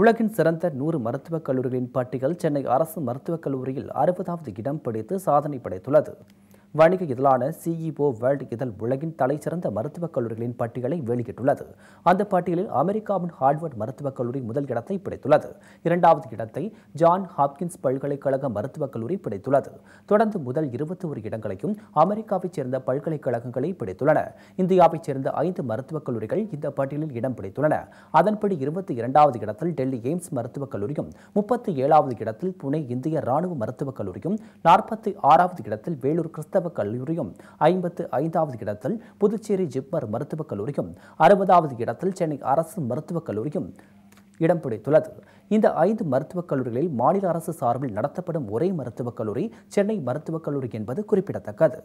உலகின் சிறந்த நூறு மருத்துவக் கல்லூரிகளின் பட்டியல் சென்னை அரசு மருத்துவக் கல்லூரியில் அறுபதாவது இடம் பிடித்து சாதனை படைத்துள்ளது. வணிக இதழான சிஇஓ வேர்ல்டு இதழ் உலகின் தலைசிறந்த மருத்துவக் கல்லூரிகளின் பட்டியலை வெளியிட்டுள்ளது. அந்த பட்டியலில் அமெரிக்காவின் ஹார்ட்வர்ட் மருத்துவக் கல்லூரி முதல் இடத்தை பிடித்துள்ளது. இரண்டாவது இடத்தை ஜான் ஹாப்கின்ஸ் பல்கலைக்கழக மருத்துவக் கல்லூரி பிடித்துள்ளது. தொடர்ந்து முதல் இருபத்தி ஒரு இடங்களையும் அமெரிக்காவைச் சேர்ந்த பல்கலைக்கழகங்களை பிடித்துள்ளன. இந்தியாவைச் சேர்ந்த ஐந்து மருத்துவக் கல்லூரிகள் இந்த பட்டியலில் இடம் பிடித்துள்ளன. அதன்படி இருபத்தி இரண்டாவது இடத்தில் டெல்லி எய்ம்ஸ் மருத்துவக் கல்லூரியும் முப்பத்தி ஏழாவது இடத்தில் புனே இந்திய ராணுவ மருத்துவக் கல்லூரியும் நாற்பத்தி ஆறாவது இடத்தில் வேலூர் கிறிஸ்தவ கல்லூரியும் ஐம்பத்து ஐந்தாவது இடத்தில் புதுச்சேரி ஜிப்மர் மருத்துவக் கல்லூரியும் அறுபதாவது இடத்தில் சென்னை அரசு மருத்துவக் கல்லூரியும் இடம் பிடித்துள்ளது. இந்த ஐந்து மருத்துவக் கல்லூரிகளில் மாநில அரசு சார்பில் நடத்தப்படும் ஒரே மருத்துவக் கல்லூரி சென்னை மருத்துவக் கல்லூரி என்பது குறிப்பிடத்தக்கது.